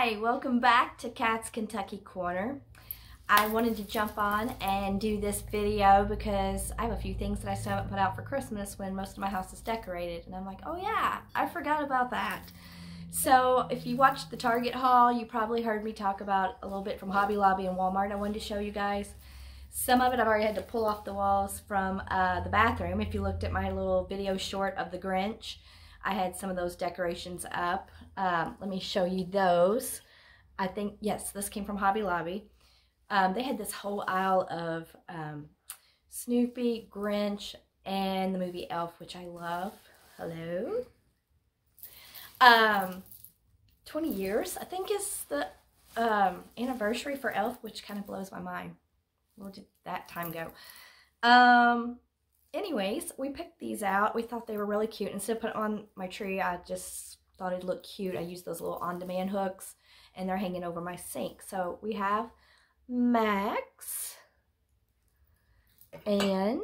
Hi, welcome back to Kat's Kentucky Corner. I wanted to jump on and do this video because I have a few things that I still haven't put out for Christmas when most of my house is decorated. And I'm like, oh yeah, I forgot about that. So if you watched the Target haul, you probably heard me talk about a little bit from Hobby Lobby and Walmart. I wanted to show you guys. Some of it I've already had to pull off the walls from uh, the bathroom. If you looked at my little video short of the Grinch, I had some of those decorations up. Um, let me show you those. I think, yes, this came from Hobby Lobby. Um, they had this whole aisle of um, Snoopy, Grinch, and the movie Elf, which I love. Hello. Um, 20 years, I think, is the um, anniversary for Elf, which kind of blows my mind. Where did that time go? Um, anyways, we picked these out. We thought they were really cute. Instead of putting on my tree, I just thought it'd look cute. I used those little on-demand hooks, and they're hanging over my sink. So we have Max, and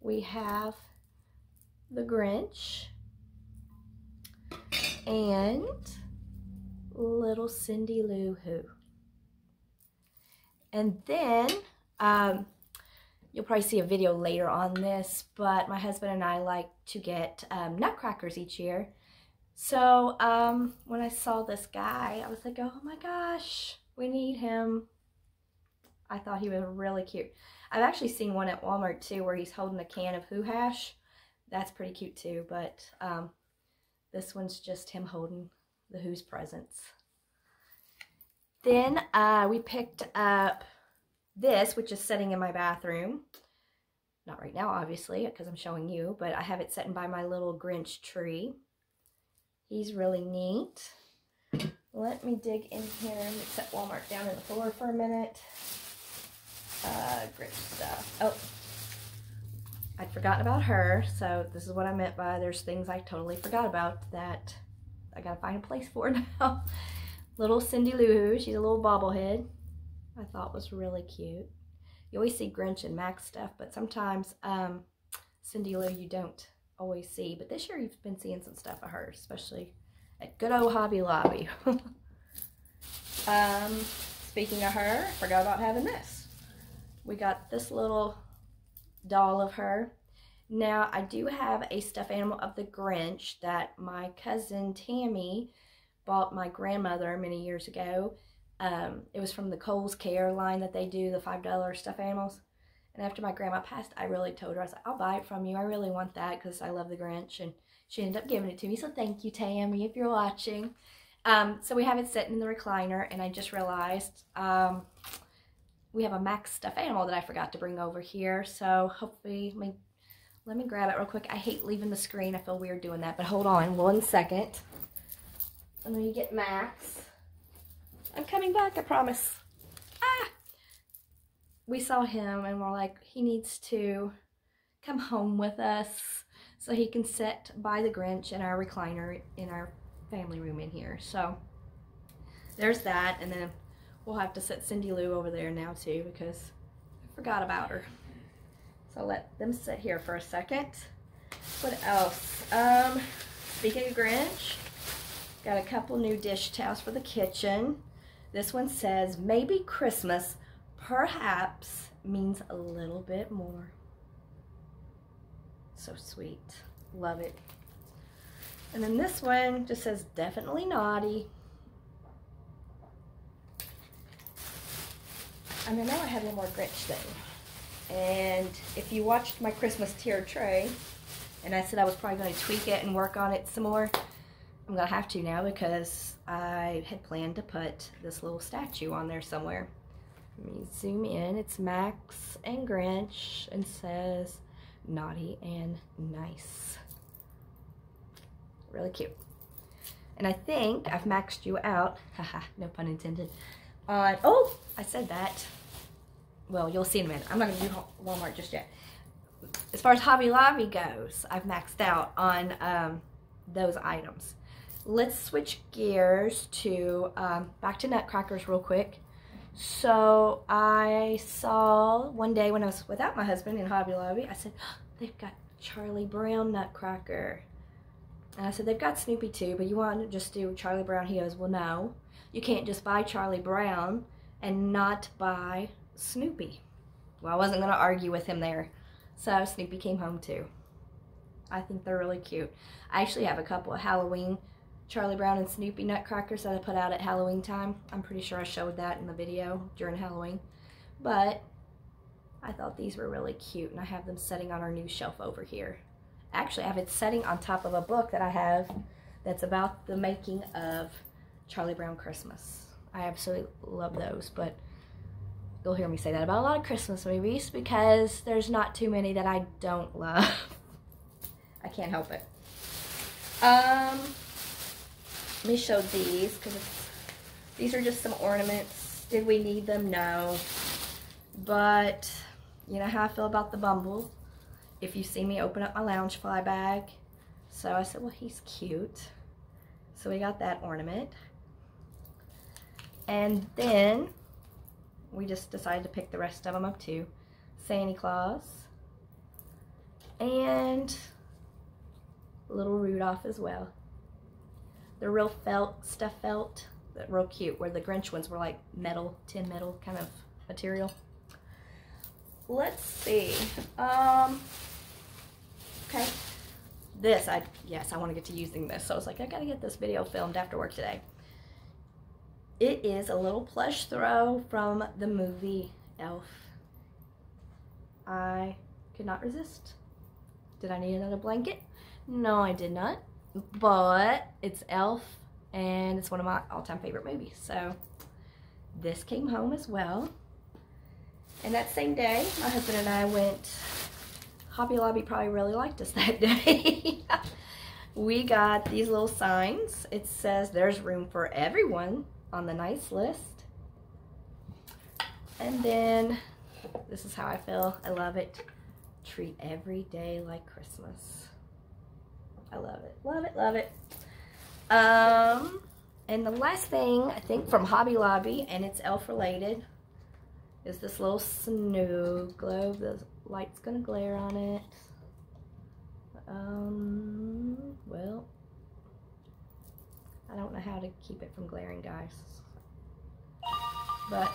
we have the Grinch, and little Cindy Lou Who. And then, um, you'll probably see a video later on this, but my husband and I like to get um, nutcrackers each year. So um, when I saw this guy, I was like, oh my gosh, we need him. I thought he was really cute. I've actually seen one at Walmart too where he's holding a can of Who Hash. That's pretty cute too, but um, this one's just him holding the Who's presents. Then uh, we picked up this, which is sitting in my bathroom. Not right now, obviously, because I'm showing you, but I have it sitting by my little Grinch tree. He's really neat. Let me dig in here and set Walmart down in the floor for a minute. Uh, Grinch stuff. Oh, I'd forgotten about her, so this is what I meant by there's things I totally forgot about that I gotta find a place for now. little Cindy Lou Who, she's a little bobblehead. I thought was really cute. You always see Grinch and Max stuff, but sometimes um, Cindy Lou you don't always see. But this year you've been seeing some stuff of hers, especially at good old Hobby Lobby. um, speaking of her, I forgot about having this. We got this little doll of her. Now, I do have a stuffed animal of the Grinch that my cousin Tammy bought my grandmother many years ago. Um, it was from the Kohl's Care line that they do, the $5 stuffed animals. And after my grandma passed, I really told her, I was like, I'll buy it from you. I really want that because I love the Grinch. And she ended up giving it to me. So thank you, Tammy, if you're watching. Um, so we have it sitting in the recliner. And I just realized um, we have a Max stuffed animal that I forgot to bring over here. So hopefully, let me, let me grab it real quick. I hate leaving the screen. I feel weird doing that. But hold on one second. And then you get Max. I'm coming back, I promise. Ah! We saw him and we're like, he needs to come home with us so he can sit by the Grinch in our recliner in our family room in here. So there's that. And then we'll have to set Cindy Lou over there now too because I forgot about her. So let them sit here for a second. What else? Um, speaking of Grinch, got a couple new dish towels for the kitchen. This one says, maybe Christmas perhaps means a little bit more. So sweet. Love it. And then this one just says, definitely naughty. I mean, now I have one more Grinch thing. And if you watched my Christmas tier tray, and I said I was probably going to tweak it and work on it some more, I'm to have to now because I had planned to put this little statue on there somewhere. Let me zoom in. It's Max and Grinch and says naughty and nice. Really cute. And I think I've maxed you out, haha, no pun intended, on, oh, I said that. Well, you'll see in a minute. I'm not to do Walmart just yet. As far as Hobby Lobby goes, I've maxed out on um, those items let's switch gears to um, back to nutcrackers real quick. So I saw one day when I was without my husband in Hobby Lobby, I said, they've got Charlie Brown nutcracker. And I said, they've got Snoopy too, but you want to just do Charlie Brown? He goes, well, no. You can't just buy Charlie Brown and not buy Snoopy. Well, I wasn't going to argue with him there. So Snoopy came home too. I think they're really cute. I actually have a couple of Halloween Charlie Brown and Snoopy nutcrackers that I put out at Halloween time. I'm pretty sure I showed that in the video during Halloween. But I thought these were really cute and I have them setting on our new shelf over here. Actually, I have it setting on top of a book that I have that's about the making of Charlie Brown Christmas. I absolutely love those, but you'll hear me say that about a lot of Christmas movies because there's not too many that I don't love. I can't help it. Um, let me show these because these are just some ornaments. Did we need them? No. But you know how I feel about the Bumble. If you see me open up my Loungefly bag. So I said, well, he's cute. So we got that ornament. And then we just decided to pick the rest of them up too. Santa Claus. And little Rudolph as well. The real felt, stuff felt, that real cute, where the Grinch ones were like metal, tin metal kind of material. Let's see. Um, okay. This, I yes, I want to get to using this. So I was like, I got to get this video filmed after work today. It is a little plush throw from the movie Elf. I could not resist. Did I need another blanket? No, I did not. But it's Elf, and it's one of my all-time favorite movies. So this came home as well. And that same day, my husband and I went, Hobby Lobby probably really liked us that day. we got these little signs. It says there's room for everyone on the nice list. And then, this is how I feel. I love it. Treat every day like Christmas. I love it. Love it, love it. Um, and the last thing, I think, from Hobby Lobby, and it's elf related, is this little snow globe. The light's going to glare on it. Um, well, I don't know how to keep it from glaring, guys. But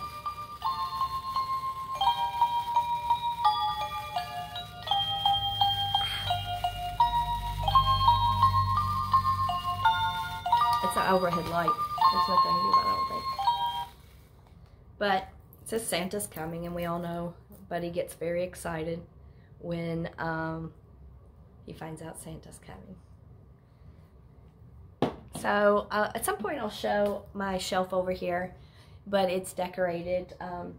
overhead light. There's nothing do about it, I don't think. But it says Santa's coming, and we all know Buddy gets very excited when um, he finds out Santa's coming. So uh, at some point I'll show my shelf over here, but it's decorated. Um,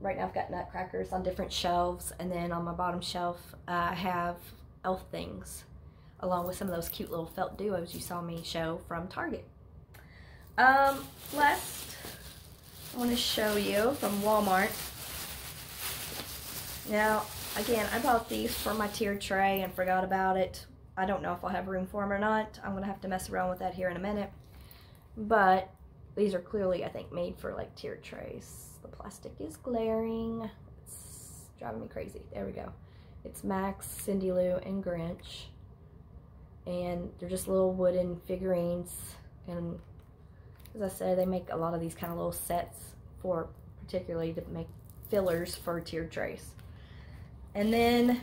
right now I've got nutcrackers on different shelves, and then on my bottom shelf uh, I have elf things, along with some of those cute little felt duos you saw me show from Target. Um, last, I want to show you from Walmart. Now, again, I bought these for my tier tray and forgot about it I don't know if I'll have room for them or not. I'm going to have to mess around with that here in a minute. But these are clearly, I think, made for like tiered trays. The plastic is glaring. It's driving me crazy. There we go. It's Max, Cindy Lou, and Grinch. And they're just little wooden figurines. And as I said, they make a lot of these kind of little sets for particularly to make fillers for tiered trays. And then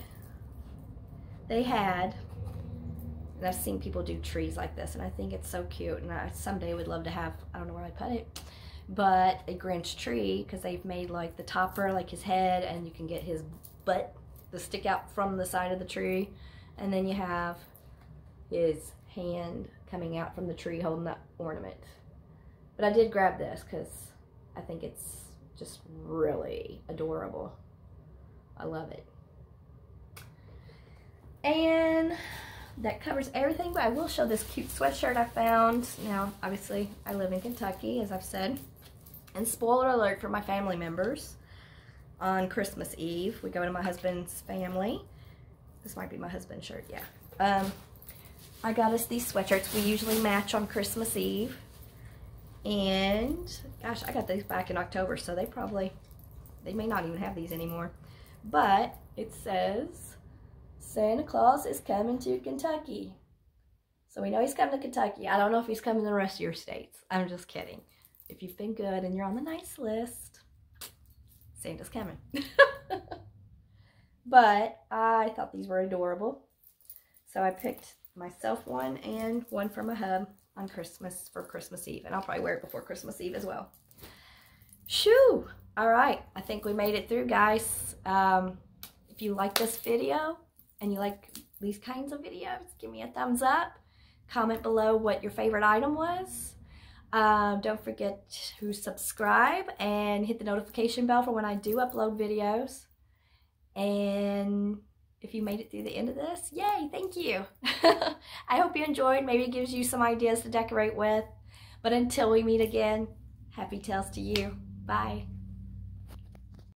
they had and I've seen people do trees like this, and I think it's so cute. And I someday would love to have, I don't know where I put it, but a Grinch tree, because they've made like the topper, like his head, and you can get his butt to stick out from the side of the tree. And then you have his hand coming out from the tree holding that ornament. But I did grab this because I think it's just really adorable. I love it. And that covers everything, but I will show this cute sweatshirt I found. Now, obviously, I live in Kentucky, as I've said. And spoiler alert for my family members, on Christmas Eve, we go to my husband's family. This might be my husband's shirt, yeah. Um, I got us these sweatshirts. We usually match on Christmas Eve. And, gosh, I got these back in October, so they probably, they may not even have these anymore. But it says Santa Claus is coming to Kentucky. So we know he's coming to Kentucky. I don't know if he's coming to the rest of your states. I'm just kidding. If you've been good and you're on the nice list, Santa's coming. but I thought these were adorable. So I picked myself one and one for my hub on Christmas for Christmas Eve. And I'll probably wear it before Christmas Eve as well. Shoo! All right, I think we made it through, guys. Um, if you like this video and you like these kinds of videos, give me a thumbs up. Comment below what your favorite item was. Um, don't forget to subscribe and hit the notification bell for when I do upload videos. And if you made it through the end of this, yay, thank you. I hope you enjoyed. Maybe it gives you some ideas to decorate with. But until we meet again, happy tales to you. Bye.